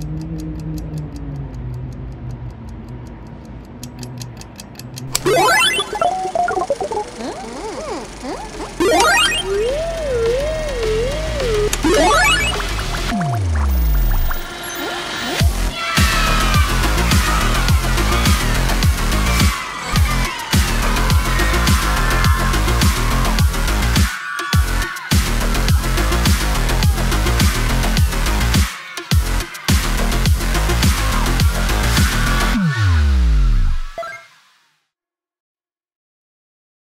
Mm-hmm.